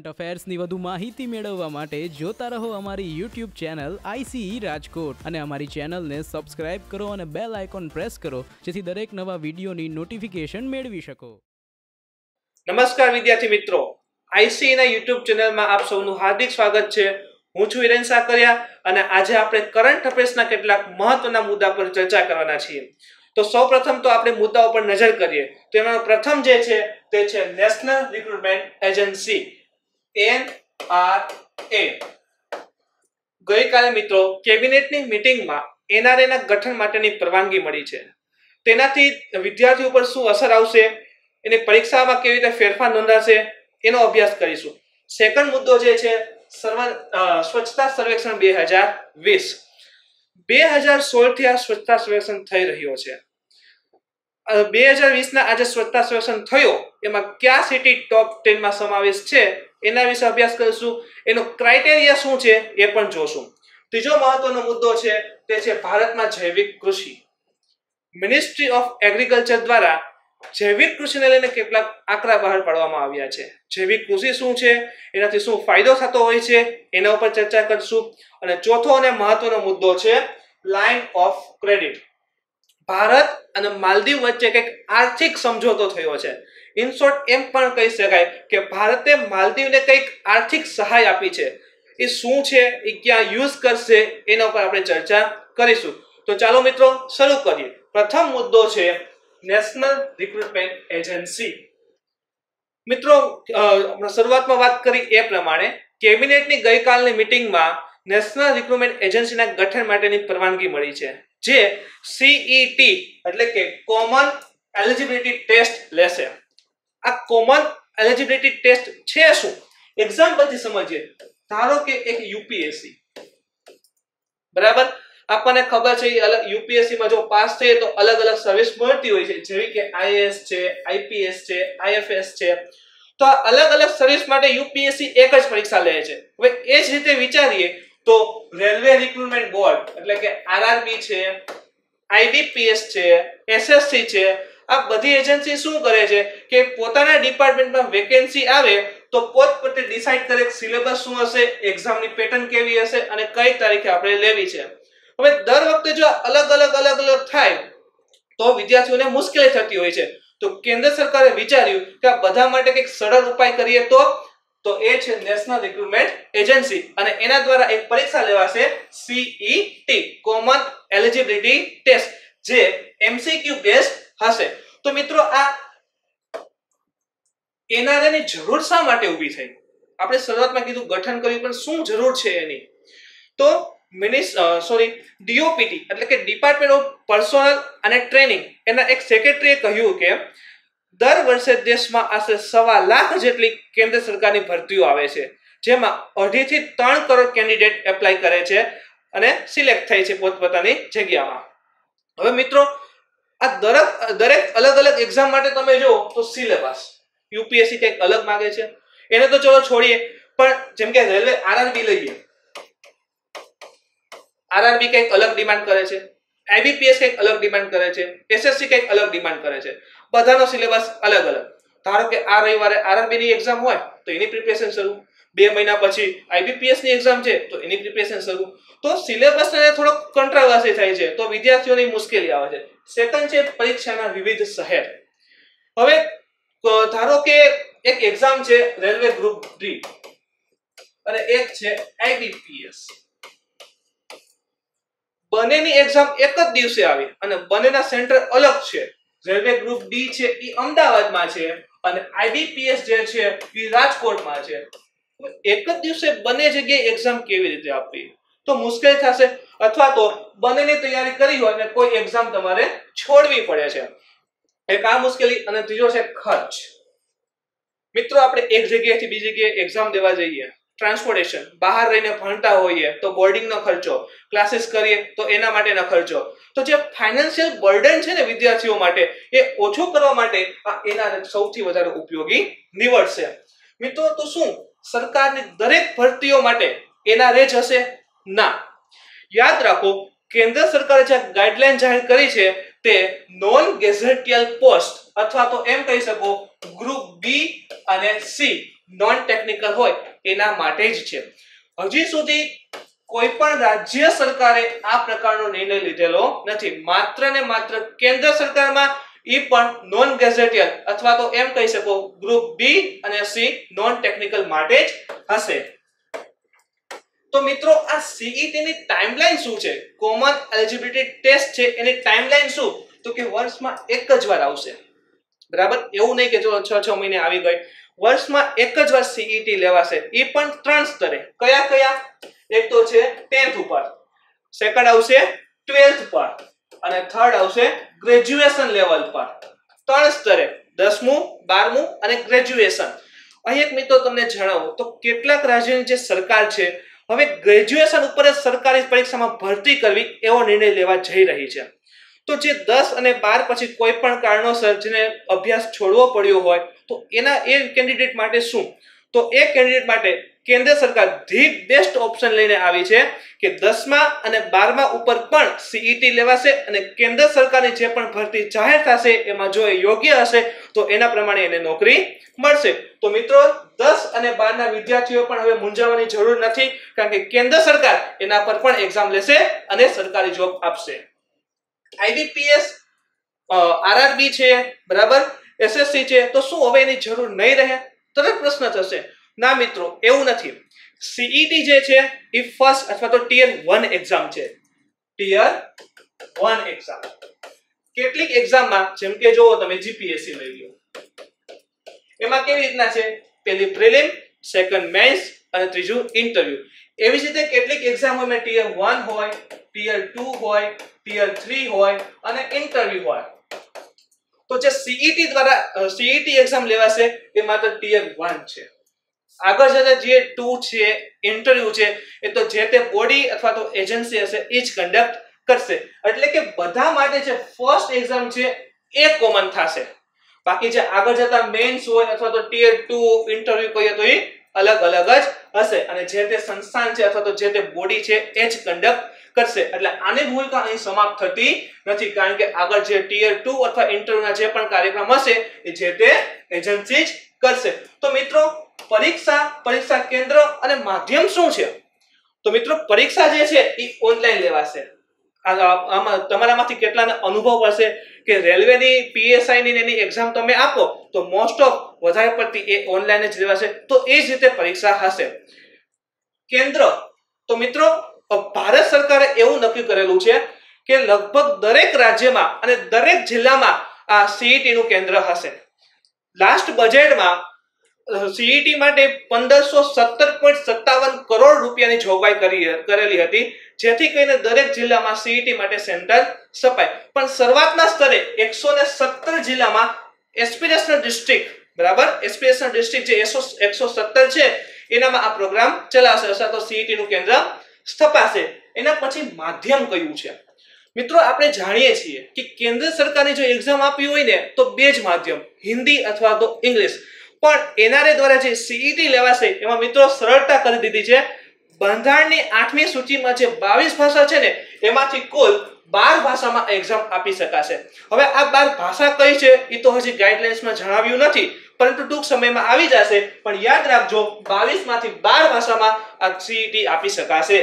Current અફેર્સની વધુ માહિતી મેળવવા માટે જોતા રહો અમારી યુટ્યુબ ચેનલ આઈસીઈ રાજકોટ અને અમારી ચેનલને સબસ્ક્રાઇબ કરો અને બેલ આઇકોન પ્રેસ કરો, જેથી દરેક નવા વિડીયોની નોટિફિકેશન મેળવી શકો. નમસ્કાર વિદ્યાર્થી મિત્રો. આઈસી ના યુટ્યુબ ચેનલમાં આપ સૌનું હાર્દિક સ્વાગત છે. હું છું વિરેન સાકરિયા અને આજે આપણે કરંટ અફેર્સના કેટલાક મહત્વના મુદ્દા પર ચર્ચા કરવાના છીએ. તો સૌપ્રથમ તો આપણે મુદ્દાઓ પર નજર કરીએ. તો એમાં પ્રથમ જે છે તે છે national recruitment agency N R A ગઈકાલે મિત્રો, કેબિનેટની મિટિંગમાં એનઆરએ ના ગઠન માટેની પરવાનગી મળી છે. તેનાથી વિદ્યાર્થીઓ પર શું અસર આવશે, એની પરીક્ષામાં કેવી રીતે ફેરફાર નોંધાશે, એનો અભ્યાસ કરીશું. સેકન્ડ મુદ્દો જે છે, સર્વ સ્વચ્છતા સર્વેક્ષણ બે હજાર વીસ. બે હજાર સોળથી આ સ્વચ્છતા સર્વેક્ષણ થઈ રહ્યો છે. બે હજાર વીસના આજે સ્વચ્છતા સર્વેક્ષણ થયો. એમાં કયા સિટી ટોપ ટેનમાં સમાવેશ છે, એના વિશે અભ્યાસ કરીશું. એનો ક્રાઇટેરિયા શું છે, એ પણ જોશું. ત્રીજો મહત્વનો મુદ્દો છે, તે છે ભારતમાં જૈવિક કૃષિ. મિનિસ્ટ્રી ઓફ એગ્રીકલ્ચર દ્વારા જૈવિક કૃષિને લઈને કેટલાક આંકડા બહાર પાડવામાં આવ્યા છે. જૈવિક કૃષિ શું છે, એનાથી શું ફાયદો થતો હોય છે, એના ઉપર ચર્ચા કરશું. અને ચોથો અને મહત્વનો મુદ્દો છે લાઇન ઓફ ક્રેડિટ ભારત અને માલદીવ વચ્ચે કંઈક આર્થિક સમજોતો થયો છે. ઇન શોર્ટ એમ પણ કહી શકાય કે ભારતે માલદીવને કંઈક આર્થિક સહાય આપી છે. એ શું છે? એ ક્યાં યુઝ કરશે? એના ઉપર આપણે ચર્ચા કરીશું. તો ચાલો મિત્રો, શરૂ કરીએ. પ્રથમ મુદ્દો છે નેશનલ રિક્રુટમેન્ટ એજન્સી મિત્રો શરૂઆતમાં વાત કરી એ પ્રમાણે કેબિનેટની ગઈકાલની મિટિંગમાં નેશનલ રિક્રુટમેન્ટ એજન્સીના ગઠન માટેની પરવાનગી મળી છે. જે સીઈટી એટલે કે કોમન એલિજિબિલિટી ટેસ્ટ લેશે. આ કોમન એલિજિબિલિટી ટેસ્ટ છે શું? એક્ઝામ્પલથી સમજીએ. ધારો કે એક યુપીએસસી બરાબર? આપણને ખબર છે અલગ યુપીએસસી માં જો પાસ થઈએ તો અલગ અલગ સર્વિસ મળતી હોય છે. જેવી કે આઈએએસ છે આઈપીએસ છે આઈએફએસ છે. તો આ અલગ અલગ સર્વિસ માટે યુપીએસસી એક જ પરીક્ષા લે છે. હવે એ જ રીતે વિચારીએ તો રેલવે રિક્રુટમેન્ટ બોર્ડ, એટલે કે આરઆરબી છે આઈબીપીએસ છે, એસએસસી છે, આ બધી એજન્સી શું કરે છે કે પોતાના ડિપાર્ટમેન્ટમાં વેકેન્સી આવે તો પોતપોતે ડિસાઈડ કરે સિલેબસ શું હશે, એક્ઝામની પેટર્ન કેવી હશે અને કઈ તારીખે આપણે લેવી છે. હવે દર વખતે જો અલગ અલગ અલગ અલગ થાય તો વિદ્યાર્થીઓને મુશ્કેલી થતી હોય છે. તો કેન્દ્ર સરકારે વિચાર્યું કે આ બધા માટે કંઈક સરળ ઉપાય કરીએ તો તો એ છે નેશનલ રિક્રુટમેન્ટ એજન્સી અને એના દ્વારા એક પરીક્ષા લેવાશે સીઈટી કોમન એલિજિબિલિટી ટેસ્ટ જે એમસીક્યુ બેસ્ડ હશે. તો મિત્રો આ એનઆરએ ની જરૂર શા માટે ઊભી થઈ? આપણે શરૂઆતમાં કીધું ગઠન કર્યું, પણ શું જરૂર છે એની? તો મિનિસ સોરી ડીઓપીટી એટલે કે ડિપાર્ટમેન્ટ ઓફ પર્સોનલ અને ટ્રેનિંગ એના એક સેક્રેટરીએ કહ્યું કે દર વર્ષે દેશમાં આશરે સવા લાખ જેટલી કેન્દ્ર સરકારની ભરતીઓ આવે છે, જેમાં અઢીથી ત્રણ કરોડ કેન્ડિડેટ એપ્લાય કરે છે અને સિલેક્ટ થાય છે પોતપોતાની જગ્યામાં. હવે મિત્રો, આ દરેક દરેક અલગ અલગ એક્ઝામ માટે તમે જુઓ તો સિલેબસ, યુપીએસસી કંઈક અલગ માગે છે. એને તો ચલો છોડીએ, પણ જેમ કે રેલવે આરઆરબી લઈએ. આરઆરબી કંઈક અલગ ડિમાન્ડ કરે છે. આઈબીપીએસ કંઈક અલગ ડિમાન્ડ કરે છે એસએસસી કંઈક અલગ ડિમાન્ડ કરે છે. બધાનો સિલેબસ અલગ અલગ. ધારો કે આ રવિવારે આરઆરબી ની એક્ઝામ હોય, તો એની પ્રિપેરેશન શરૂ. બે મહિના પછી આઈબીપીએસની એક્ઝામ છે, તો એની પ્રિપેરેશન શરૂ. તો સિલેબસ થોડો કંટ્રોવર્સી થાય છે, તો વિદ્યાર્થીઓની મુશ્કેલી આવે છે. સેકન્ડ છે પરીક્ષાના વિવિધ શહેર. હવે ધારો કે એક એક્ઝામ છે, રેલવે ગ્રુપ ડી અને એક છે આઈબીપીએસ બંનેની એક્ઝામ એક જ દિવસે આવી અને બંનેના સેન્ટર અલગ છે. રેલવે ગ્રુપ ડી છે, એ અમદાવાદમાં છે અને આઈબીપીએસ જે છે, એ રાજકોટમાં છે. એક જ દિવસે બંને જગ્યાએ એક્ઝામ કેવી રીતે આપવી? તો મુશ્કેલ થશે અથવા તો બંનેની તૈયારી કરી હોય અને કોઈ એક્ઝામ તમારે છોડવી પડે છે. એક આ મુશ્કેલી અને ત્રીજો છે ખર્ચ. મિત્રો, આપણે એક જગ્યાએથી બીજી જગ્યાએ એક્ઝામ દેવા જઈએ. ટ્રાન્સપોર્ટેશન બહાર રહીને ભણતા હોઈએ તો બોર્ડિંગનો ખર્ચો. ક્લાસીસ કરીએ તો એના માટેનો ખર્ચો. તો જે ફાઇનાન્શિયલ બર્ડન છે ને વિદ્યાર્થીઓ માટે, એ ઓછું કરવા માટે આ એના સૌથી વધારે ઉપયોગી નીવડશે. મિત્રો, તો શું? સરકારની દરેક ભરતીઓ માટે એના રેજ હશે? ના. યાદ રાખો, કેન્દ્ર સરકારે જે ગાઈડલાઈન જાહેર કરી છે, તે નોન ગેઝેટિયલ પોસ્ટ અથવા તો એમ કહી શકો ગ્રુપ બી અને સી નોન ટેકનિકલ હોય. એના માટે જ છે. હજી સુધી કોઈ પણ રાજ્ય સરકારે આ પ્રકારનો નિર્ણય લીધેલો નથી. માત્ર ને માત્ર કેન્દ્ર સરકારમાં ઈ પણ નોન ગેઝેટિયર અથવા તો એમ કહી શકો ગ્રુપ બી અને સી નોન ટેકનિકલ માટે જ હશે. તો મિત્રો, આ સીઈટી ની ટાઈમલાઈન શું છે? કોમન એલિજિબિલિટી ટેસ્ટ છે, એની ટાઈમલાઈન શું? તો કે વર્ષમાં એક જ વાર આવશે. બરાબર? એવું નહીં કે જો છ છ મહિને આવી ગઈ વર્ષમાં એક જ વાર સીઈટી લેવાશે. એ પણ ત્રણ સ્તરે. કયા કયા? એક તો છે 10th ઉપર. સેકન્ડ આવશે 12th પર. અને થર્ડ આવશે ગ્રેજ્યુએશન લેવલ પર. ત્રણ સ્તરે. દસમું, બારમું અને ગ્રેજ્યુએશન. અહીં એક મિત્રો તમને જણાવું. તો કેટલાક રાજ્યોની જે સરકાર છે, હવે ગ્રેજ્યુએશન ઉપર જ સરકારી પરીક્ષામાં ભરતી કરવી એવો નિર્ણય લેવા જઈ રહી છે. તો જે દસ અને બાર પછી કોઈ પણ કારણોસર જેને અભ્યાસ છોડવો પડ્યો હોય તો એના એ કેન્ડિડેટ માટે શું? તો એ કેન્ડિડેટ માટે કેન્દ્ર સરકાર ધી બેસ્ટ ઓપ્શન લઈને આવી છે કે દસમા અને બારમા ઉપર પણ સીઈટી લેવાશે અને કેન્દ્ર સરકારની જે પણ ભરતી જાહેર થશે એમાં જો એ યોગ્ય હશે, તો એના પ્રમાણે એને નોકરી મળશે. તો મિત્રો, દસ અને બારના વિદ્યાર્થીઓ પણ હવે મૂંઝાવાની જરૂર નથી, કારણ કે કેન્દ્ર સરકાર એના પર પણ એક્ઝામ લેશે અને સરકારી જોબ આપશે. આઈબીપીએસ આરઆરબી છે, બરાબર? એસએસસી છે, તો શું હવે એની જરૂર નહીં રહે? તરત પ્રશ્ન થશે. ના મિત્રો, એવું નથી. સીઈટી જે છે, એ ફર્સ્ટ અથવા તો ટીયર વન એક્ઝામ છે. ટીયર વન એક્ઝામ કેટલીક એક્ઝામમાં જેમ કે જુઓ તમે જીપીએસસી લઈ લો. એમાં કેવી રીતના છે? પેલી પ્રિલિમ સેકન્ડ મેન્સ અને ત્રીજું ઇન્ટરવ્યુ એવી જ રીતે કેટલીક એક્ઝામ હોય મેં વન હોય ટીયર ટુ હોય ટીયર થ્રી હોય અને ઇન્ટરવ્યુ હોય. તો જે સીઈટી દ્વારા સીઈટી એક્ઝામ લેવાશે, એ માત્ર ટિયર વન છે. આગળ જતા જે ટુ છે ઇન્ટરવ્યુ છે, એ તો જે તે બોડી અથવા તો એજન્સી હશે, એ જ કન્ડક્ટ કરશે. એટલે કે બધા માટે જે ફર્સ્ટ એક્ઝામ છે, એ કોમન થશે. બાકી જે આગળ જતા મેન્સ હોય અથવા તો ટીયર ટુ ઇન્ટરવ્યુ કહીએ તો એ અલગ અલગ જ હશે. અને જે તે સંસ્થાન છે અથવા તો જે તે બોડી છે, એ જ કન્ડક્ટ કરશે. એટલે આની ભૂમિકા અહીં સમાપ્ત થતી નથી. કારણ કે આગળ જે ટીયર ટુ અથવા ઇન્ટરવ્યુના જે પણ કાર્યક્રમ હશે, એ જે તે એજન્સી જ કરશે. તો મિત્રો, પરીક્ષા પરીક્ષા કેન્દ્ર અને માધ્યમ શું છે? તો મિત્રો, પરીક્ષા જે છે, એ ઓનલાઈન લેવાશે. આમાં તમારામાંથી કેટલાને અનુભવ હશે કે રેલવેની પીએસઆઈની એની એક્ઝામ તમે આપો, તો મોસ્ટ ઓફ વધારે પડતી એ ઓનલાઈન જ લેવાશે. તો એ જ રીતે પરીક્ષા હશે. કેન્દ્ર, તો મિત્રો ભારત સરકારે એવું નક્કી કરેલું છે કે લગભગ દરેક રાજ્યમાં અને દરેક જિલ્લામાં આ સીઈટીનું કેન્દ્ર હશે. લાસ્ટ બજેટમાં સીઈટી માટે પંદરસો સત્તર પોઈન્ટ સત્તાવન કરોડ રૂપિયાની જોગવાઈ કરી કરેલી હતી, જેથી કરીને દરેક જિલ્લામાં સીઈટી માટે સેન્ટર સપાય. પણ શરૂઆતના સ્તરે એકસો ને સત્તર જિલ્લામાં એસ્પિરેશનલ ડિસ્ટ્રિક્ટ બરાબર? એસ્પિરેશનલ ડિસ્ટ્રિક્ટ જે એકસો સત્તર છે, એનામાં આ પ્રોગ્રામ ચલાવશે. અથવા તો સીઈટીનું કેન્દ્ર સ્થપાશે. એના પછી માધ્યમ કયું છે? મિત્રો, આપણે જાણીએ છીએ કે કેન્દ્ર સરકારે જો એક્ઝામ આપી હોય ને, તો બે જ માધ્યમ, હિન્દી અથવા તો ઇંગ્લિશ. પણ એનઆરએ દ્વારા જે સીઈટી લેવાશે, એમાં મિત્રો સરળતા કરી દીધી છે. બંધારણની આઠમી સૂચિમાં જે બાવીસ ભાષા છે ને, એમાંથી કુલ બાર ભાષામાં એક્ઝામ આપી શકાશે. હવે આ બાર ભાષા કઈ છે એ તો હજી ગાઈડલાઇન્સમાં જણાવ્યું નથી. પરંતુ ટૂંક સમયમાં આવી જશે. પણ યાદ રાખજો બાવીસમાંથી બાર ભાષામાં આ સીઈટી આપી શકાશે.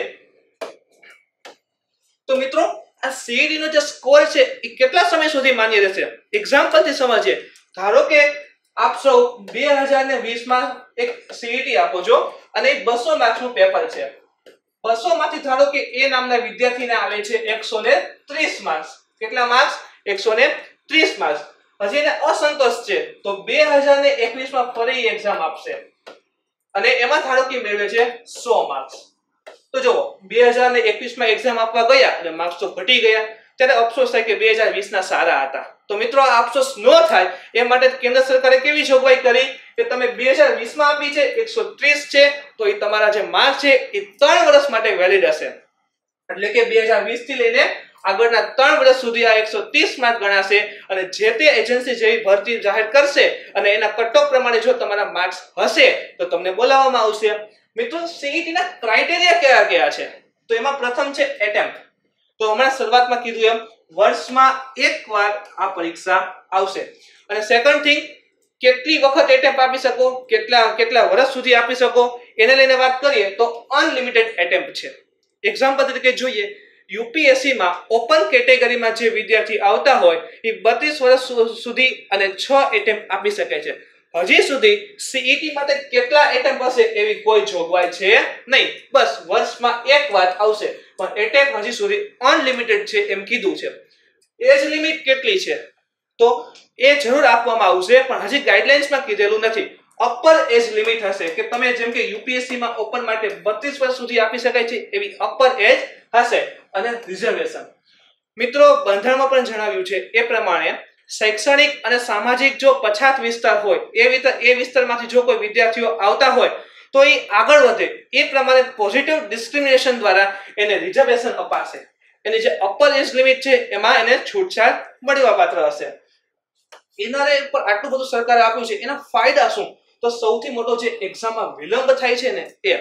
તો મિત્રો, આ સીઈટી નો જે સ્કોર છે, એ કેટલા સમય સુધી માન્ય રહેશે? એક્ઝામ્પલથી સમજીએ. ધારો કે આપ સૌ બે હજાર ને વીસમાં એક સીઈટી આપો છો, અને એક બસો માર્ક્સનું પેપર છે. બસો માંથી ધારો કે એ નામના વિદ્યાર્થીને આવે છે એકસો ને ત્રીસ માર્ક્સ. કેટલા માર્ક્સ? એકસો ને ત્રીસ માર્ક્સ. હજી એને અસંતોષ છે. તો બે હજાર ને એકવીસમાં ફરી એક્ઝામ આપશે. અને એમાં ધારો કે મેળવે છે સો માર્ક્સ તો જુઓ બે હજાર ને એકવીસમાં એક્ઝામ આપવા ગયા અને માર્ક્સ તો ઘટી ગયા. ત્યારે અફસોસ થાય કે બે હજાર વીસ ના સારા હતા. તો મિત્રો, આ અફસોસ ન થાય એ માટે કેન્દ્ર સરકારે કેવી જોગવાઈ કરી કે તમે બે હજાર વીસમાં આપી છે, એકસો ત્રીસ છે, તો એ તમારા જે માર્ક છે એ ત્રણ વર્ષ માટે વેલિડ હશે. એટલે કે બે હજાર વીસથી લઈને આગળના ત્રણ વર્ષ સુધી આ એકસો ત્રીસ માર્ક ગણાશે અને જે તે એજન્સી જેવી ભરતી જાહેર કરશે અને એના કટઓફ પ્રમાણે જો તમારા માર્ક્સ હશે, તો તમને બોલાવવામાં આવશે. મિત્રો, સીઈટીના ક્રાઇટેરિયા કયા કયા છે? તો એમાં પ્રથમ છે એટેમ્પ્ટ તો હમણાં શરૂઆતમાં કીધું એમ, વર્ષમાં એક વાર આ પરીક્ષા આવશે. અને સેકન્ડ થિંગ કેટલી વખત એટેમ્પ આપી શકો, કેટલા કેટલા વર્ષ સુધી આપી શકો, એને લઈને વાત કરીએ તો અનલિમિટેડ એટેમ્પ છે. એક્ઝામ્પલ તરીકે જોઈએ યુપીએસસી માં ઓપન કેટેગરીમાં જે વિદ્યાર્થી આવતા હોય, એ બત્રીસ વર્ષ સુધી અને છ એટેમ્પ આપી શકે છે. હજી સુધી સીઈટી માટે કેટલા એટેમ્પ હશે એવી કોઈ જોગવાઈ છે નહીં. બસ વર્ષમાં એક વાર આવશે, પણ એટેમ્પ હજી સુધી અનલિમિટેડ છે એમ કીધું છે. એજ લિમિટ કેટલી છે? તો એ જરૂર આપવામાં આવશે, પણ હજી ગાઈડલાઇન્સમાં કીધેલું નથી. અપર એજ લિમિટ હશે કે તમે જેમ કે યુપીએસસી માં ઓપન માટે બત્રીસ વર્ષ સુધી આપી શકાય છે, એવી અપર એજ હશે. અને રિઝર્વેશન મિત્રો, બંધારણમાં પણ જણાવ્યું છે એ પ્રમાણે શૈક્ષણિક અને સામાજિક જો પછાત વિસ્તાર હોય, એ એ વિસ્તારમાંથી જો કોઈ વિદ્યાર્થીઓ આવતા હોય, તો એ આગળ વધે. એ પ્રમાણે પોઝિટિવ ડિસ્ક્રિમિનેશન દ્વારા એને રિઝર્વેશન અપાશે. એની જે અપર એજ લિમિટ છે, એમાં એને છૂટછાટ મળવા પાત્ર હશે. એના ઉપર આટલું બધું સરકારે આપ્યું છે, એના ફાયદા શું? તો સૌથી મોટો જે એક્ઝામમાં વિલંબ થાય છે ને, એ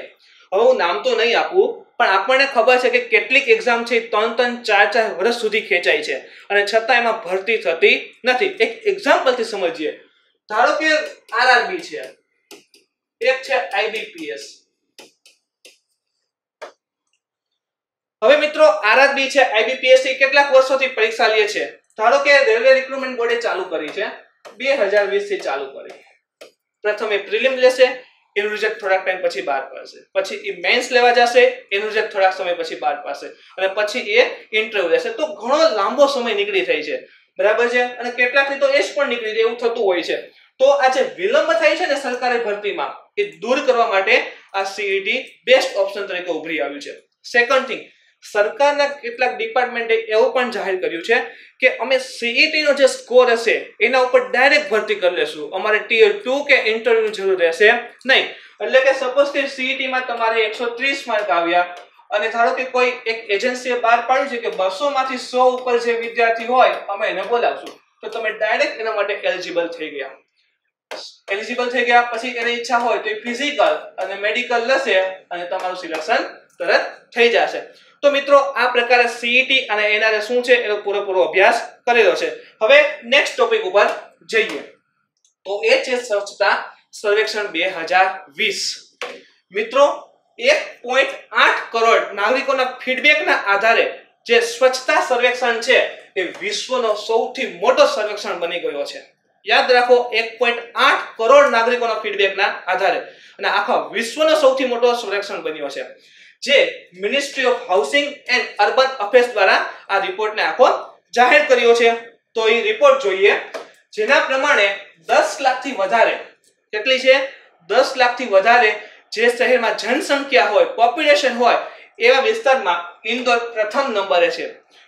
હવે હું નામ તો નહીં આપું, પણ આપણને ખબર છે કે કેટલીક એક્ઝામ છે ત્રણ ત્રણ ચાર ચાર વર્ષ સુધી ખેંચાય છે. અને છતાં એમાં ભરતી થતી નથી. એક એક્ઝામ્પલથી સમજીએ. ધારો કે આરઆરબી છે. એક છે આઈબીપીએસ હવે મિત્રો આરઆરબી છે આઈબીપીએસ એ કેટલાક વર્ષોથી પરીક્ષા લે છે. ધારો કે રેલવે રિક્રુટમેન્ટ બોર્ડે ચાલુ કરી છે. બે હજાર વીસથી ચાલુ કરી. પ્રથમ એ પ્રિલિમ લેશે, એનું રિઝલ્ટ થોડાક ટાઈમ પછી બહાર પડશે. પછી એ મેન્સ લેવા જશે, એનું રિઝલ્ટ થોડાક સમય પછી બહાર પડશે. અને પછી એ ઇન્ટરવ્યુ લેશે. તો ઘણો લાંબો સમય નીકળી થાય છે. બરાબર છે? અને કેટલાકથી તો એજ પણ નીકળી જાય, એવું થતું હોય છે. તો આ જે વિલંબ થાય છે ને સરકારી ભરતીમાં, એ દૂર કરવા માટે આ સીઈટી બેસ્ટ ઓપ્શન તરીકે ઉભરી આવ્યું છે. સેકન્ડ થિંગ સરકારના કેટલાક ડિપાર્ટમેન્ટે એવું પણ જાહેર કર્યું છે કે અમે સીઈટીનો જે સ્કોર હશે, એના ઉપર ડાયરેક્ટ ભરતી કરી લેશું. અમારે ટીયર ટુ કે ઇન્ટરવ્યુ જરૂર રહેશે નહીં. એટલે કે સપોઝ કે સીઈટીમાં તમારે એકસો ત્રીસ માર્ક આવ્યા અને ધારો કે કોઈ એક એજન્સીએ બહાર પાડ્યું છે કે બસો માંથી સો ઉપર જે વિદ્યાર્થી હોય, અમે એને બોલાવશું. તો તમે ડાયરેક્ટ એના માટે એલિજિબલ થઈ ગયા. એલિજિબલ થઈ ગયા, પછી એની ઈચ્છા હોય તો એ ફિઝિકલ અને મેડિકલ લેશે અને તમારું સિલેક્શન તરત થઈ જશે. તો મિત્રો, આ પ્રકારે સીઈટી અને એનઆરએ શું છે, એનો પૂરેપૂરો અભ્યાસ કરેલો છે. હવે નેક્સ્ટ ટોપિક ઉપર જઈએ. તો એ છે સ્વચ્છતા સર્વેક્ષણ બે વીસ. મિત્રો, એક પોઈન્ટ આઠ કરોડ નાગરિકોના ફીડબેકના આધારે જે સ્વચ્છતા સર્વેક્ષણ છે, એ વિશ્વનો સૌથી મોટો સર્વેક્ષણ બની ગયો છે. યાદ રાખો, એક પોઈન્ટ આઠ કરોડ નાગરિકોના ફીડબેકના આધારે. અને આખા વિશ્વનો સૌથી મોટો સર્વેક્ષણ બન્યો છે. જે ministry of housing and urban affairs દ્વારા આ રિપોર્ટને આખો જાહેર કર્યો છે. તો એ રિપોર્ટ જોઈએ. જેના પ્રમાણે દસ લાખથી વધારે, કેટલી છે? દસ લાખથી વધારે જે શહેરમાં જનસંખ્યા હોય પોપ્યુલેશન હોય, એવા વિસ્તારમાં ઇન્દોર પ્રથમ નંબરે છે.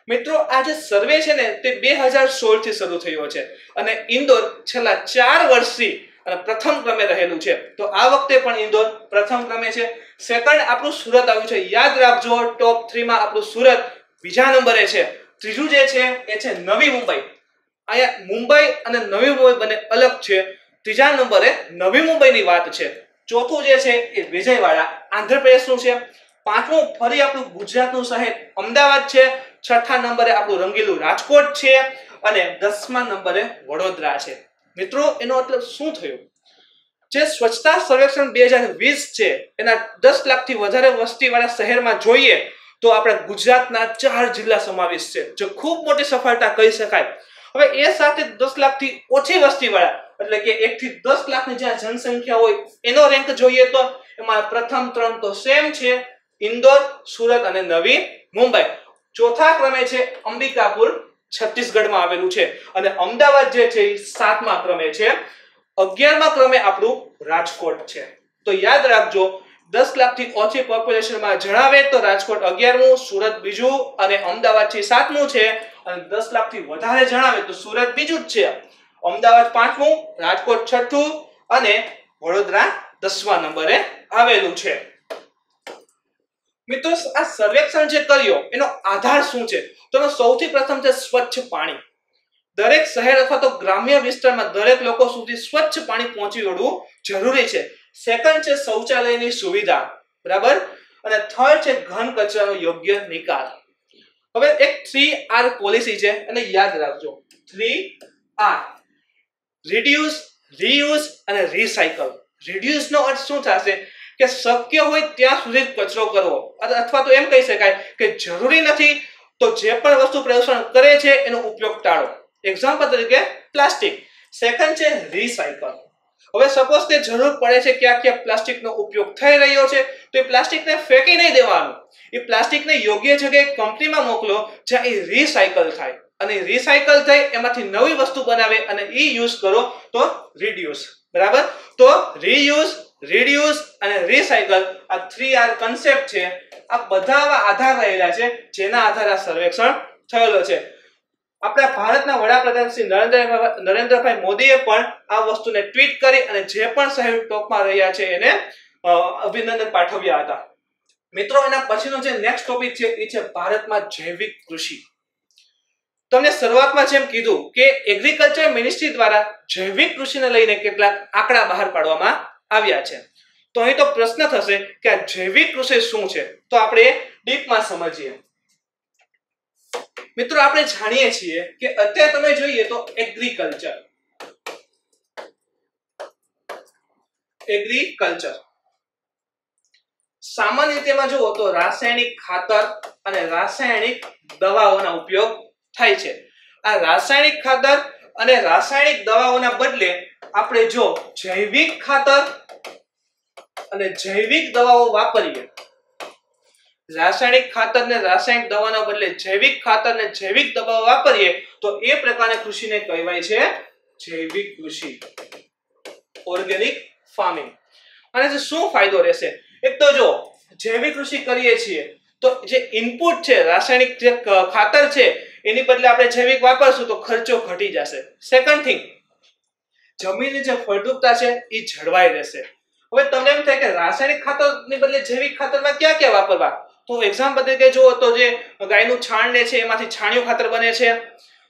મિત્રો, આ જે સર્વે છે ને, તે બે હજાર સોળથી શરૂ થયો છે. અને ઇન્દોર છેલ્લા ચાર વર્ષથી અને પ્રથમ ક્રમે રહેલું છે. તો આ વખતે પણ ઇન્દોર પ્રથમ ક્રમે છે. સેકન્ડ આપણું સુરત આવ્યું છે. યાદ રાખજો ટોપ થ્રીમાં આપણું સુરત બીજા નંબરે છે. ત્રીજું જે છે, એ છે નવી મુંબઈ. અહીંયા મુંબઈ અને નવી મુંબઈ બંને અલગ છે. ત્રીજા નંબરે નવી મુંબઈની વાત છે. ચોથું જે છે, એ વિજયવાડા, આંધ્રપ્રદેશનું છે. પાંચમું ફરી આપણું ગુજરાતનું શહેર અમદાવાદ છે. છઠ્ઠા નંબરે આપણું રંગીલું રાજકોટ છે. અને દસમા નંબરે વડોદરા છે. મિત્રો, એનો મતલબ શું થયું? જે સ્વચ્છતા સર્વેક્ષણ બે હજાર વીસ છે, એના દસ લાખથી વધારે વસ્તીવાળા શહેરમાં જોઈએ તો આપણે ગુજરાતના ચાર જિલ્લા સમાવેશ છે, જે ખૂબ મોટી સફળતા કહી શકાય. હવે એ સાથે દસ લાખથી ઓછી વસ્તીવાળા, એટલે કે એક દસ લાખની જ્યાં જનસંખ્યા હોય, એનો રેન્ક જોઈએ તો એમાં પ્રથમ ત્રણ તો સેમ છે, ઇન્દોર, સુરત અને નવી મુંબઈ. ચોથા ક્રમે છે અંબિકાપુર, છત્તીસગઢમાં આવેલું છે. અને અમદાવાદ જે છે, એ સાતમા ક્રમે છે. અગિયારમા ક્રમે આપણું રાજકોટ છે. તો યાદ રાખજો, દસ લાખથી ઓછી પોપ્યુલેશનમાં જણાવે તો રાજકોટ અગિયારમું, સુરત બીજું અને અમદાવાદ છે સાતમું છે. અને દસ લાખથી વધારે જણાવે તો સુરત બીજું જ છે. અમદાવાદ પાંચમું, રાજકોટ છઠ્ઠું અને વડોદરા દસમા નંબરે આવેલું છે. મિત્રો, આ સર્વેક્ષણ જે કર્યો, એનો આધાર શું છે? તો સૌથી પ્રથમ છે સ્વચ્છ પાણી. દરેક શહેર અથવા તો ગ્રામ્ય વિસ્તારમાં દરેક લોકો સુધી સ્વચ્છ પાણી પહોંચી વળવું જરૂરી છે. સેકન્ડ છે શૌચાલયની સુવિધા. બરાબર? અને થર્ડ છે ઘન કચરાનો યોગ્ય નિકાલ. હવે એક થ્રી આર પોલિસી છે અને યાદ રાખજો. થ્રી આર રિડ્યુસ રીયુઝ અને રિસાયકલ રિડ્યુસનો અર્થ શું થશે? કે શક્ય હોય ત્યાં સુધી કચરો કરવો. અથવા તો એમ કહી શકાય કે જરૂરી નથી તો જે પણ વસ્તુ પ્રદૂષણ કરે છે એનો ઉપયોગ ટાળો. એક્ઝામ્પલ તરીકે પ્લાસ્ટિક. સેકન્ડ છે રિસાયકલ હવે સપોઝ તે જરૂર પડે છે ક્યાં ક્યાં પ્લાસ્ટિકનો ઉપયોગ થઈ રહ્યો છે, તો એ પ્લાસ્ટિકને ફેંકી નહીં દેવાનું. એ પ્લાસ્ટિકને યોગ્ય જગ્યાએ કંપનીમાં મોકલો જ્યાં એ રિસાયકલ થાય. અને રિસાયકલ થઈ એમાંથી નવી વસ્તુ બનાવે અને એ યુઝ કરો તો રિડ્યુસ બરાબર? તો રીયુઝ રિડ્યુસ અને રિસાયકલ આ થ્રી આર કન્સેપ્ટ છે. આ બધા આધાર રહેલા છે, જેના આધારે આ સર્વેક્ષણ થયેલો છે. આપણા ભારતના વડાપ્રધાન શ્રી નરેન્દ્ર નરેન્દ્રભાઈ મોદીએ પણ આ વસ્તુને ટ્વીટ કરી અને જે પણ સહયોગ ટોપમાં રહ્યા છે એને અભિનંદન પાઠવ્યા હતા. મિત્રો, એના પછીનો જે નેક્સ્ટ ટોપિક છે, એ છે ભારતમાં જૈવિક કૃષિ. તમને શરૂઆતમાં જેમ કીધું કે એગ્રીકલ્ચર મિનિસ્ટ્રી દ્વારા જૈવિક કૃષિને લઈને કેટલાક આંકડા બહાર પાડવામાં આવ્યા છે. તો અહીં તો પ્રશ્ન થશે કે આ જૈવિક કૃષિ શું છે? તો આપણે ડીપમાં સમજીએ. મિત્રો, આપણે જાણીએ છીએ કે અત્યારે તમે જોઈએ તો એગ્રીકલ્ચર એગ્રીકલ્ચર સામાન્ય રીતેમાં જુઓ તો રાસાયણિક ખાતર અને રાસાયણિક દવાઓના ઉપયોગ થાય છે. આ રાસાયણિક ખાતર અને રાસાયણિક દવાઓના બદલે આપણે જો જૈવિક ખાતર અને જૈવિક દવાઓ વાપરીએ રાસાયણિક ખાતર ને રાસાયણિક દવાના બદલે જૈવિક ખાતર ને જૈવિક દવાઓ વાપરીએ તો એ પ્રકારની કૃષિને કહેવાય છે જૈવિક કૃષિ. ઓર્ગેનિક ફાર્મિંગ અને શું ફાયદો રહેશે? એક તો જો, જૈવિક કૃષિ કરીએ છીએ, તો જે ઇનપુટ છે, રાસાયણિક જે ખાતર છે, એની બદલે આપણે જૈવિક વાપરશું તો ખર્ચો ઘટી જશે. સેકન્ડ થિંગ જમીનની જે ફળદ્રુપતા છે એ જળવાઈ રહેશે. હવે તમને એમ થાય કે રાસાયણિક ખાતરની બદલે જૈવિક ખાતરમાં ક્યાં ક્યાં વાપરવા? તો એક્ઝામ્પલ તરીકે જુઓ તો જે ગાયનું છાણ ને છે, એમાંથી છાણિયું ખાતર બને છે,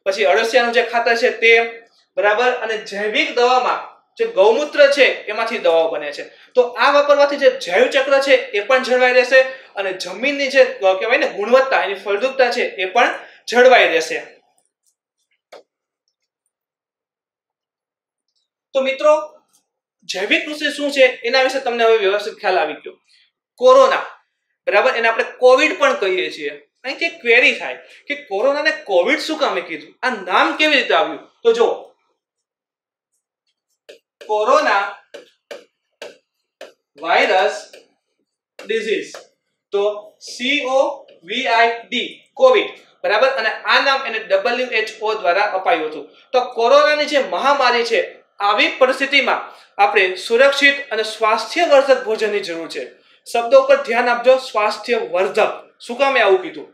પછી અળસિયાનું જે ખાતર છે તે, બરાબર? અને જૈવિક દવામાં જે ગૌમૂત્ર છે, એમાંથી દવાઓ બને છે. તો આ વાપરવાથી જે જૈવ ચક્ર છે, એ પણ જળવાઈ રહેશે અને જમીનની જે કહેવાય ને, ગુણવત્તા, એની ફળદ્રુપતા છે, એ પણ જળવાઈ રહેશે. તો મિત્રો, જૈવિક કૃષિ શું છે? એના વિશે તમને હવે વ્યવસ્થિત ખ્યાલ આવી ગયો. કોરોના. બરાબર? એને આપણે કોવિડ પણ કહીએ છીએ. અહીંથી ક્વેરી થાય કે કોરોનાને કોવિડ શું કામે કીધું? આ નામ કેવી રીતે આવ્યું? તો જો કોરોના વાયરસ ડિઝીઝ તો C O V I D Covid બરાબર? અને આ નામ એને ડબલ્યુએચઓ દ્વારા અપાયું હતું. તો કોરોનાની જે મહામારી છે, આવી પરિસ્થિતિમાં આપણે સુરક્ષિત અને સ્વાસ્થ્યવર્ધક ભોજનની જરૂર છે. શબ્દો ઉપર ધ્યાન આપજો. સ્વાસ્થ્ય વર્ધક શું કામે આવું કીધું?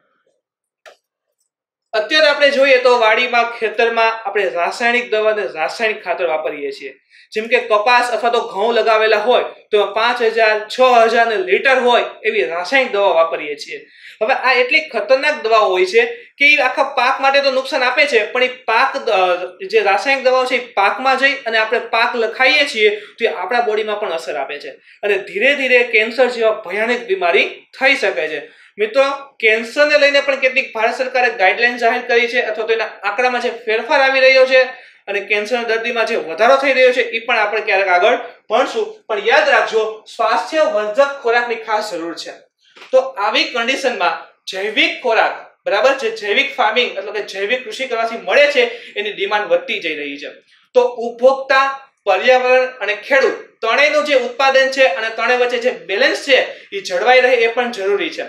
અત્યારે આપણે જોઈએ તો વાડીમાં, ખેતરમાં આપણે રાસાયણિક દવા અને રાસાયણિક ખાતર વાપરીએ છીએ. જેમ કે કપાસ અથવા તો ઘઉં લગાવેલા હોય તો પાંચ હજાર, છ હજાર લીટર હોય એવી રાસાયણિક દવા વાપરીએ છીએ. હવે આ એટલી ખતરનાક દવાઓ હોય છે કે એ આખા પાક માટે તો નુકસાન આપે છે, પણ એ પાક જે રાસાયણિક દવાઓ છે એ પાકમાં જઈ અને આપણે પાક લખાઈએ છીએ તો એ આપણા બોડીમાં પણ અસર આપે છે. અને ધીરે ધીરે કેન્સર જેવા ભયાનક બીમારી થઈ શકે છે. મિત્રો, કેન્સરને લઈને પણ કેટલીક ભારત સરકારે ગાઈડલાઈન જાહેર કરી છે અથવા તો એના આંકડામાં જે ફેરફાર આવી રહ્યો છે અને કેન્સરના દર્દીમાં જે વધારો થઈ રહ્યો છે, એ પણ આપણે ક્યારેક આગળ ભણશું. પણ યાદ રાખજો, સ્વાસ્થ્ય વર્ધક ખોરાકની ખાસ જરૂર છે. તો આવી કન્ડિશનમાં જૈવિક ખોરાક, બરાબર? છે જૈવિક ફાર્મિંગ એટલે કે જૈવિક કૃષિ કરવાથી મળે છે, એની ડિમાન્ડ વધતી જઈ રહી છે. તો ઉપભોક્તા, પર્યાવરણ અને ખેડૂત ત્રણેયનું જે ઉત્પાદન છે અને ત્રણેય વચ્ચે જે બેલેન્સ છે, એ જળવાઈ રહે એ પણ જરૂરી છે.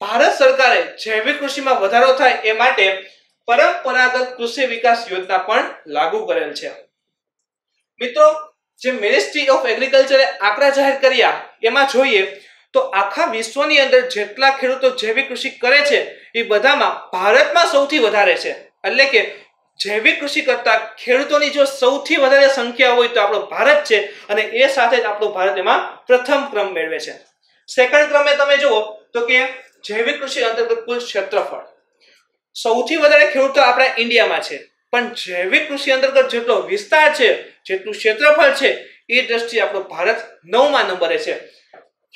ભારત સરકારે જૈવિક કૃષિમાં વધારો થાય એ માટે પરંપરાગત કૃષિ વિકાસ યોજના પણ લાગુ કરેલ છે. મિત્રો, જે મિનિસ્ટ્રી ઓફ એગ્રીકલ્ચરે આંકડા જાહેર કર્યા, એમાં જોઈએ તો આખા વિશ્વની અંદર જેટલા ખેડૂતો જૈવિક કૃષિ કરે છે, એ બધામાં ભારતમાં સૌથી વધારે છે. એટલે કે જૈવિક કૃષિ કરતા ખેડૂતોની જો સૌથી વધારે સંખ્યા હોય તો આપણો ભારત છે અને એ સાથે જ આપણો ભારત એમાં પ્રથમ ક્રમ મેળવે છે. સેકન્ડ ક્રમે તમે જુઓ તો કે જૈવિક કૃષિ અંતર્ગત કુલ ક્ષેત્રફળ સૌથી વધારે ખેડૂતો આપણા ઇન્ડિયામાં છે. પણ જૈવિક કૃષિ અંતર્ગત જેટલો વિસ્તાર છે, જેટલું ક્ષેત્રફળ છે, એ દ્રષ્ટિએ આપણો ભારત નવમા નંબરે છે.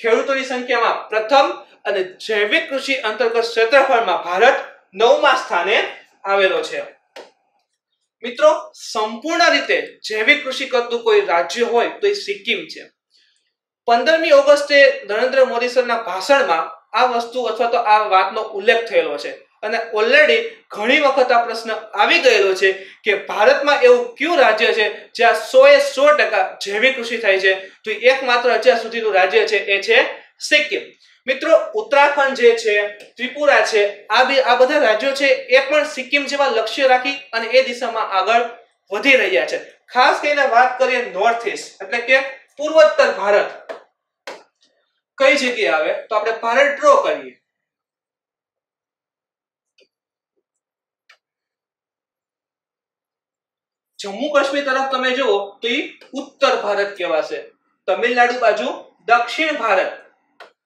ખેડૂતોની સંખ્યામાં પ્રથમ અને જૈવિક કૃષિ અંતર્ગત ક્ષેત્રફળમાં ભારત નવમા સ્થાને આવેલો છે. મિત્રો, સંપૂર્ણ રીતે જૈવિક કૃષિ કરતું કોઈ રાજ્ય હોય તો એ સિક્કિમ છે. પંદરમી ઓગસ્ટે નરેન્દ્ર મોદી સરના ભાષણમાં આ વસ્તુ અથવા તો આ વાતનો ઉલ્લેખ થયેલો છે. અને ઓલરેડી ઘણી વખત આ પ્રશ્ન આવી ગયેલો છે કે ભારતમાં એવું કયું રાજ્ય છે જ્યાં સો એ સો ટકા જૈવિક કૃષિ થાય છે? તો એકમાત્ર અત્યાર સુધીનું રાજ્ય છે એ છે સિક્કિમ. મિત્રો, ઉત્તરાખંડ જે છે, ત્રિપુરા છે, આ બે, આ બધા રાજ્યો છે એ પણ સિક્કિમ જેવા લક્ષ્ય રાખી અને એ દિશામાં આગળ વધી રહ્યા છે. ખાસ કરીને વાત કરીએ નોર્થ ઇસ્ટ એટલે કે પૂર્વોત્તર ભારત. કઈ જગ્યાએ આવે? તો આપણે ભારત ડ્રો કરીએ. જમ્મુ કાશ્મીર તરફ તમે જુઓ તો એ ઉત્તર ભારત કહેવાશે. તમિલનાડુ બાજુ, દક્ષિણ ભારત,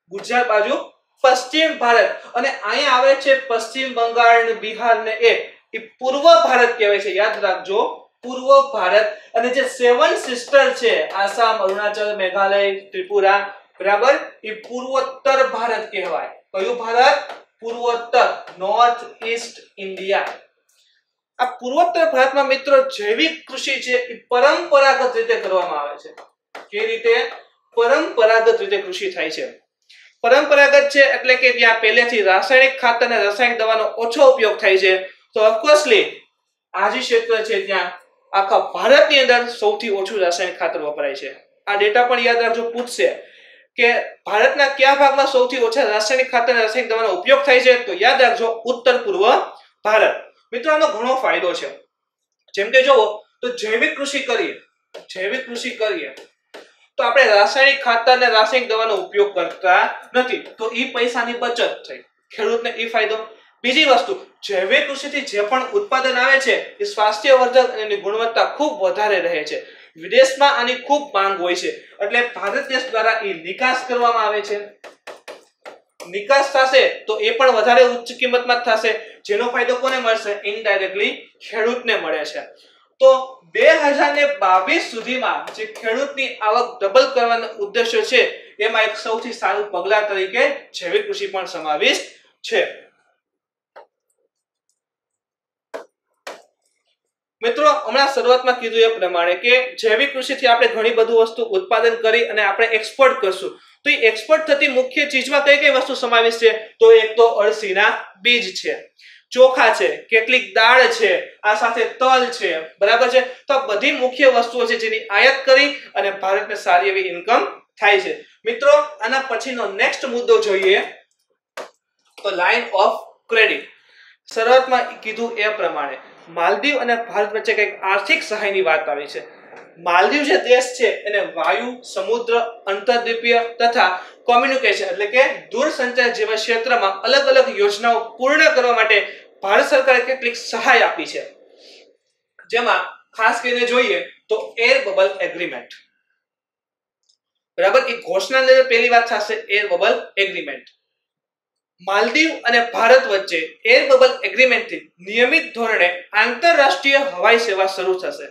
ગુજરાત બાજુ, પશ્ચિમ ભારત. અને અહીંયા આવે છે પશ્ચિમ બંગાળ ને બિહાર ને એ. પૂર્વ ભારત કહેવાય છે. યાદ રાખજો, પૂર્વ ભારત. અને જે સેવન સિસ્ટર છે, આસામ, અરુણાચલ, મેઘાલય, ત્રિપુરા, બરાબર? એ પૂર્વોત્તર ભારત કહેવાય. કયું ભારત? પૂર્વોત્તર નોર્થ ઈસ્ટ ઇન્ડિયા આ પૂર્વોત્તર ભારતમાં મિત્રો જૈવિક કૃષિ છે એ પરંપરાગત રીતે કરવામાં આવે છે. કે રીતે? પરંપરાગત રીતે કૃષિ થાય છે. પરંપરાગત છે એટલે કે ત્યાં પહેલેથી રાસાયણિક ખાતર અને રાસાયણિક દવાનો ઓછો ઉપયોગ થાય છે. તો ઓફકોર્સલી આ જે ક્ષેત્ર છે ત્યાં આખા ભારતની અંદર સૌથી ઓછું રાસાયણિક ખાતર વપરાય છે. આ ડેટા પણ યાદ રાખજો, પૂછશે કે ભારતના કયા ભાગમાં સૌથી ઓછા રાસાયણિક ખાતર અને રાસાયણિક દવાનો ઉપયોગ થાય છે? તો યાદ રાખજો, ઉત્તર પૂર્વ ભારત. મિત્રો આનો ઘણો ફાયદો છે. જેમ કે જુઓ, તો જૈવિક કૃષિ કરીએ, જૈવિક કૃષિ કરીએ, તો આપણે રાસાયણિક ખાતર અને રાસાયણિક દવાનો ઉપયોગ કરતા નથી, તો એ પૈસાની બચત થઈ. ખેડૂતને એ ફાયદો. બીજી વસ્તુ, જૈવિક કૃષિથી જે પણ ઉત્પાદન આવે છે, એ સ્વાસ્થ્યવર્ધક અને એની ગુણવત્તા ખૂબ વધારે રહે છે. વિદેશમાં આની ખૂબ માંગ હોય છે, એટલે ભારત દેશ દ્વારા એ નિકાસ કરવામાં આવે છે. નિકાસ થશે તો એ પણ વધારે ઉચ્ચ કિંમતમાં થશે. જેનો ફાયદો કોને મળશે? ઇનડાયરેક્ટલી ખેડૂતને મળે છે. તો બે હજાર ને બાવીસ સુધીમાં જે ખેડૂતની આવક ડબલ કરવાનો ઉદ્દેશ્ય છે, એમાં એક સૌથી સારું પગલા તરીકે જૈવિક કૃષિ પણ સમાવિષ્ટ છે. મિત્રો, હમણાં શરૂઆતમાં કીધું એ પ્રમાણે કે જૈવિક કૃષિથી આપણે ઘણી બધું વસ્તુ ઉત્પાદન કરી અને આપણે એક્સપોર્ટ કરશું. તો એ એક્સપોર્ટ થતી મુખ્ય ચીજમાં કઈ કઈ વસ્તુ સમાવેશ છે? તો એક તો અળસીના બીજ છે, ચોખા છે, કેટલીક દાળ છે, આ સાથે તલ છે, બરાબર છે? તો આ બધી મુખ્ય વસ્તુઓ છે જેની આયાત કરી અને ભારતને સારી એવી ઇન્કમ થાય છે. મિત્રો, આના પછીનો નેક્સ્ટ મુદ્દો જોઈએ, તો લાઇન ઓફ ક્રેડિટ શરૂઆતમાં કીધું એ પ્રમાણે, માલદીવ અને ભારત વચ્ચે કંઈક આર્થિક સહાયની વાત આવી છે. માલદીવ જે દેશ છે એને વાયુ, સમુદ્ર, અંતરદ્વીપીય તથા કોમ્યુનિકેશન એટલે કે દૂરસંચાર જેવા ક્ષેત્રમાં અલગ અલગ યોજનાઓ પૂર્ણ કરવા માટે ભારત સરકારે કેટલીક સહાય આપી છે. જેમાં ખાસ કરીને જોઈએ તો એર બબલ એગ્રીમેન્ટ બરાબર? એ ઘોષણા અંદર પહેલી વાત થશે એર બબલ એગ્રીમેન્ટ માલદીવ અને ભારત વચ્ચે એર બબલ એગ્રીમેન્ટથી નિયમિત ધોરણે આંતરરાષ્ટ્રીય હવાઈ સેવા શરૂ થશે.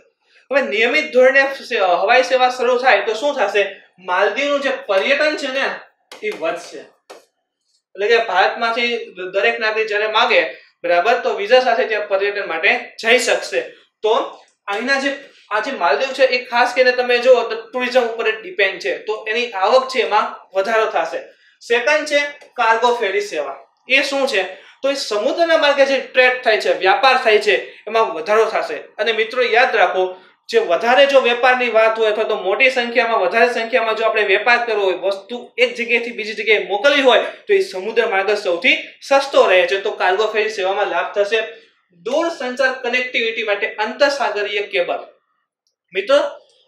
હવે નિયમિત ધોરણે હવાઈ સેવા શરૂ થાય તો શું થશે? માલદીવનું જે પર્યટન છે ને, એ વધશે. એટલે કે ભારતમાંથી દરેક નાગરિક જ્યારે માગે, બરાબર, તો વિઝા સાથે ત્યાં પર્યટન માટે જઈ શકશે. તો અહીંના જે આ જે માલદીવ છે, એ ખાસ કરીને તમે જુઓ તો ટુરિઝમ ઉપર ડિપેન્ડ છે. તો એની આવક છે એમાં વધારો થશે. સેકન્ડ છે કાર્ગો ફેરી સેવા. એ શું છે? તો એ સમુદ્રના માર્ગે જે ટ્રેડ થાય છે, વ્યાપાર થાય છે, એમાં વધારો થશે. અને મિત્રો યાદ રાખો જે વધારે જો વેપારની વાત હોય અથવા તો મોટી સંખ્યામાં, વધારે સંખ્યામાં જો આપણે વેપાર કરવો હોય, વસ્તુ એક જગ્યાએથી બીજી જગ્યાએ મોકલવી હોય, તો એ સમુદ્ર માર્ગ સૌથી સસ્તો રહે છે. તો કાર્ગો ફેરી સેવામાં લાભ થશે. દૂર સંચાર કનેક્ટિવિટી માટે અંતરસાગરીય કેબલ. મિત્રો,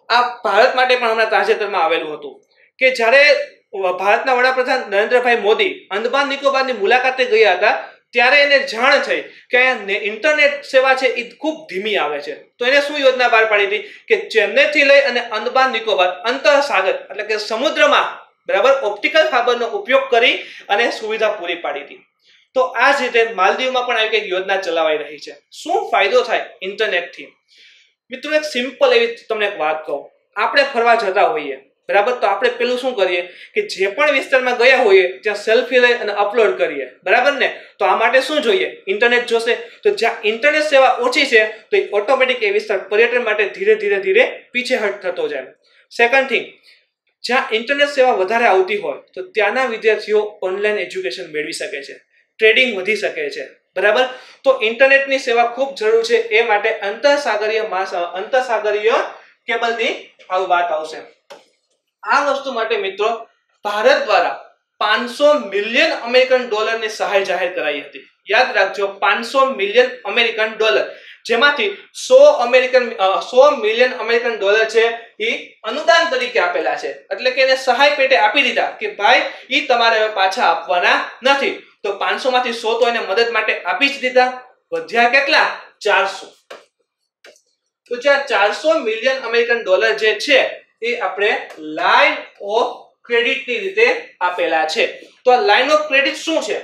આ ભારત માટે પણ હમણાં તાજેતરમાં આવેલું હતું કે જ્યારે ભારતના વડાપ્રધાન નરેન્દ્રભાઈ મોદી અંદમાન નિકોબારની મુલાકાતે ગયા હતા ત્યારે એને જાણ થઈ કે અહીંયા ઇન્ટરનેટ સેવા છે એ ખૂબ ધીમી આવે છે. તો એને શું યોજના બહાર પાડી હતી? કે ચેન્નઈથી લઈ અને અંદમાન નિકોબાર અંતરસાગર એટલે કે સમુદ્રમાં, બરાબર ઓપ્ટિકલ ફાઈબરનો ઉપયોગ કરી અને સુવિધા પૂરી પાડી હતી. તો આ જ રીતે માલદીવમાં પણ આવી કંઈક યોજના ચલાવાઈ રહી છે. શું ફાયદો થાય ઇન્ટરનેટથી? મિત્રો, એક સિમ્પલ એવી તમને એક વાત કહું. આપણે ફરવા જતા હોઈએ. બરાબર? તો આપણે પેલું શું કરીએ કે જે પણ વિસ્તારમાં ગયા હોઈએ, ત્યાં સેલ્ફી લઈ અને અપલોડ કરીએ. બરાબર ને? તો આ માટે શું જોઈએ? ઇન્ટરનેટ જોશે. તો જ્યાં ઇન્ટરનેટ સેવા ઓછી છે, તો એ ઓટોમેટિક એ વિસ્તાર પર્યટન માટે ધીરે ધીરે ધીરે પીછેહટ થતો જાય. સેકન્ડ થિંગ જ્યાં ઇન્ટરનેટ સેવા વધારે આવતી હોય, તો ત્યાંના વિદ્યાર્થીઓ ઓનલાઈન એજ્યુકેશન મેળવી શકે છે. ટ્રેડિંગ વધી શકે છે. બરાબર? તો ઇન્ટરનેટની સેવા ખૂબ જરૂર છે. એ માટે અંતરસાગરીય અંતરસાગરીય કેબલની વાત આવશે. આ વસ્તુ માટે મિત્રો, ભારત દ્વારા પાંચસો મિલિયન અમેરિકન ડોલરની સહાય જાહેર કરાઈ હતી. યાદ રાખજો, પાંચસો મિલિયન અમેરિકન ડોલર. જેમાંથી સો અમેરિકન સો મિલિયન અમેરિકન ડોલર છે એ અનુદાન તરીકે આપેલા છે. એટલે કે એને સહાય પેટે આપી દીધા કે ભાઈ એ તમારે હવે પાછા આપવાના નથી. તો પાંચસો માંથી સો તો એને મદદ માટે આપી જ દીધા. વધ્યા કેટલા? ચારસો. તો જ્યાં ચારસો મિલિયન અમેરિકન ડોલર જે છે એ આપણે લાઈન ઓફ ક્રેડિટની રીતે આપેલા છે. તો આ લાઈન ઓફ ક્રેડિટ શું છે?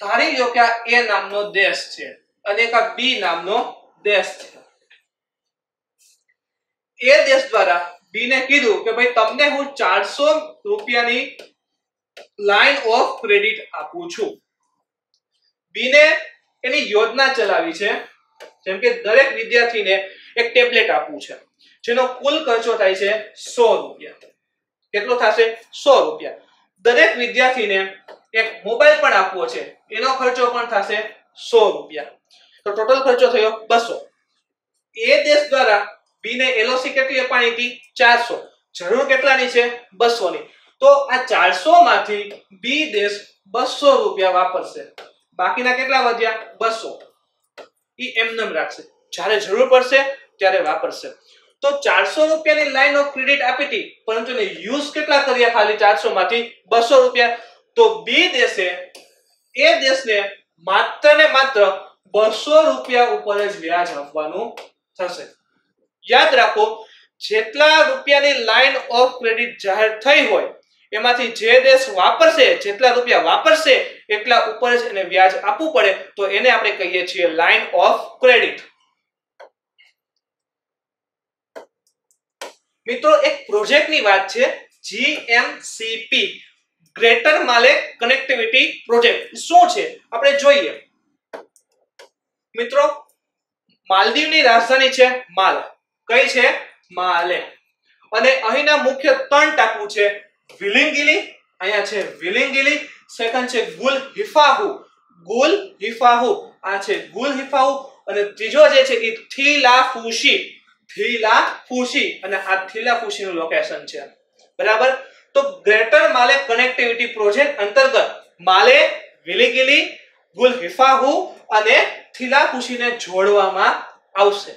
ધારી લો કે આ એ નામનો દેશ છે અને એક આ બી નામનો દેશ છે. એ દેશ દ્વારા બી ને કીધું કે ભાઈ તમને હું ચારસો રૂપિયાની લાઈન ઓફ ક્રેડિટ આપું છું. બી ને એની યોજના ચલાવી છે. જેમ કે દરેક વિદ્યાર્થીને એક ટેબ્લેટ આપવું છે. જેનો કુલ ખર્ચો થાય છે સો રૂપિયા. કેટલો થશે? સો રૂપિયા. દરેક વિદ્યાર્થીને એક મોબાઈલ પણ આપવો છે. એનો ખર્ચો પણ થશે સો રૂપિયા. તો ટોટલ ખર્ચો થયો બસો. એ દેશ દ્વારા બીને એલઓસી કેટલી અપાણી હતી? ચારસો. જરૂર કેટલાની છે? બસોની. તો આ ચારસો માંથી બી દેશ બસો રૂપિયા વાપરશે. બાકીના કેટલા વધ્યા? બસો. એ એમનેમ રાખશે. જ્યારે જરૂર પડશે ત્યારે વાપરશે. તો ચારસો રૂપિયાની લાઈન ઓફ ક્રેડિટ આપી હતી, પરંતુ એને યુઝ કેટલા કર્યા ખાલી ચારસો માંથી બસો રૂપિયા? તો બી દેશે, એ દેશને માત્ર ને માત્ર બસો રૂપિયા ઉપર જ વ્યાજ આપવાનું થશે. યાદ રાખો, જેટલા રૂપિયાની લાઈન ઓફ ક્રેડિટ જાહેર થઈ હોય, એમાંથી જે દેશ વાપરશે, જેટલા રૂપિયા વાપરશે, એટલા ઉપર જ એને વ્યાજ આપવું પડે. તો એને આપણે કહીએ છીએ લાઈન ઓફ ક્રેડિટ મિત્રો, એક પ્રોજેક્ટની વાત છે G M C P greater Male connectivity project શું છે? આપણે જોઈએ. મિત્રો, માલદીવની રાજધાની છે માલ. કઈ છે? માલે. અને અહીંના મુખ્ય ત્રણ ટાપુ છે વિલિંગિલી, અહીંયા છે વિલિંગિલી સેકન્ડ છે ગુલ હિફાહુ. ગુલ હિફાહુ. આ છે ગુલ હિફાહુ. અને ત્રીજો જે છે એ થીલા ફુશી થીલા ફુશી અને આ થીલા ફુશી નું લોકેશન છે. બરાબર? તો ગ્રેટર માલે કનેક્ટિવિટી પ્રોજેક્ટ અંતર્ગત માલે વિલીગીલી ગુલ હિફાહુ અને થીલા ફુશીને જોડવામાં આવશે.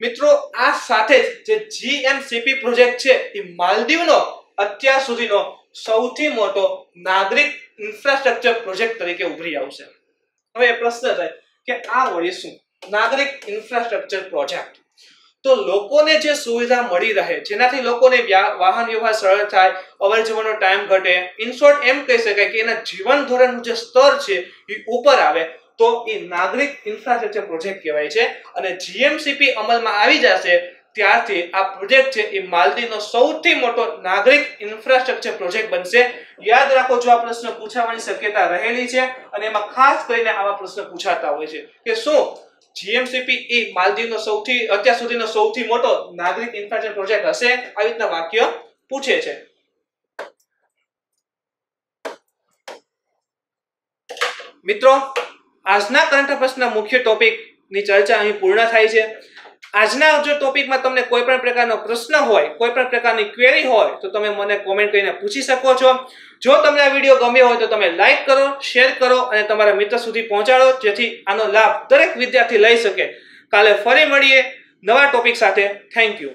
મિત્રો, આ સાથે જ જે જીએમસીપી પ્રોજેક્ટ છે, એ માલદીવનો અત્યાર સુધીનો સૌથી મોટો નાગરિક ઇન્ફ્રાસ્ટ્રક્ચર પ્રોજેક્ટ તરીકે ઉભરી આવશે. હવે પ્રશ્ન થાય કે આ વળી શું? નાગરિક ઇન્ફ્રાસ્ટ્રક્ચર પ્રોજેક્ટ તો લોકોને જે સુવિધા મળી રહે, જેનાથી લોકોને વાહન વ્યવહાર સરળ થાય, અવર જવાનો ટાઈમ ઘટે ઇન એમ કહી શકાય કે એના જીવન ધોરણનું જે સ્તર છે, એ ઉપર આવે, તો એ નાગરિક ઇન્ફ્રાસ્ટ્રક્ચર પ્રોજેક્ટ કહેવાય છે. અને જીએમસીપી અમલમાં આવી જશે, ત્યારથી આ પ્રોજેક્ટ છે, એ માલદીવનો સૌથી મોટો નાગરિક ઇન્ફ્રાસ્ટ્રક્ચર પ્રોજેક્ટ બનશે. યાદ રાખો, જો આ પ્રશ્ન પૂછાવાની શક્યતા રહેલી છે, અને એમાં ખાસ કરીને આવા પ્રશ્ન પૂછાતા હોય છે, કે શું જીએમસીપી એ માલદીવનો સૌથી, અત્યાર સુધીનો સૌથી મોટો નાગરિક ઇન્ફ્રાસ્ટ્રક્ચર પ્રોજેક્ટ હશે. આવી રીતના વાક્ય પૂછે છે. મિત્રો, આજના કરંટ અફેર્સના મુખ્ય ટોપિકની ચર્ચા અહીં પૂર્ણ થાય છે. આજના જો ટોપિકમાં તમને કોઈ પણ પ્રકારનો પ્રશ્ન હોય, કોઈ પણ પ્રકારની ક્વેરી હોય, તો તમે મને કોમેન્ટ કરીને પૂછી શકો છો. જો તમને આ વીડિયો ગમ્યો હોય, તો તમે લાઈક કરો શેર કરો અને તમારા મિત્ર સુધી પહોંચાડો, જેથી આનો લાભ દરેક વિદ્યાર્થી લઈ શકે. કાલે ફરી મળીએ નવા ટોપિક સાથે. Thank you